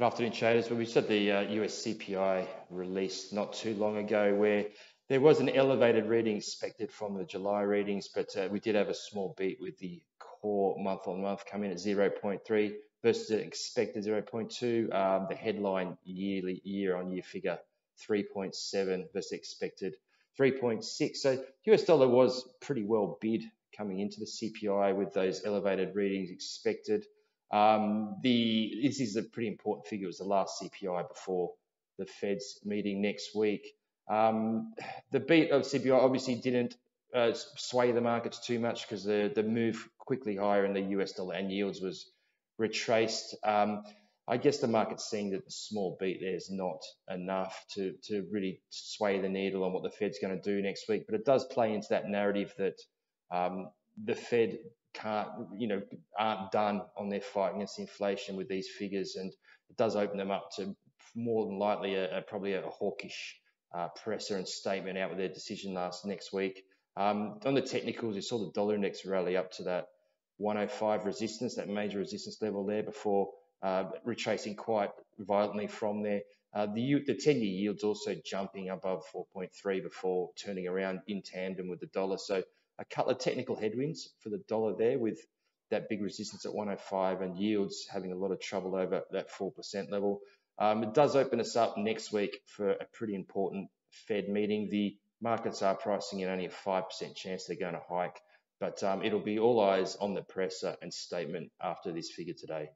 Good afternoon, traders. Well, we said the uh, US CPI released not too long ago where there was an elevated reading expected from the July readings, but uh, we did have a small beat with the core month on month coming in at 0.3 versus the expected 0.2. Um, the headline yearly year on year figure 3.7 versus expected 3.6. So US dollar was pretty well bid coming into the CPI with those elevated readings expected. Um, the this is a pretty important figure. It was the last CPI before the Fed's meeting next week. Um, the beat of CPI obviously didn't uh, sway the markets too much because the the move quickly higher in the US dollar and yields was retraced. Um, I guess the market's seeing that the small beat there is not enough to to really sway the needle on what the Fed's going to do next week. But it does play into that narrative that um, the Fed can't, you know, aren't done on their fight against inflation with these figures, and it does open them up to more than likely a, a probably a hawkish uh, presser and statement out with their decision last next week. Um, on the technicals, you saw the dollar index rally up to that 105 resistance, that major resistance level there before uh, retracing quite violently from there. Uh, the, the 10 year yield's also jumping above 4.3 before turning around in tandem with the dollar. So a couple of technical headwinds for the dollar there with that big resistance at 105 and yields having a lot of trouble over that 4% level. Um, it does open us up next week for a pretty important Fed meeting. The markets are pricing in only a 5% chance they're going to hike, but um, it'll be all eyes on the presser and statement after this figure today.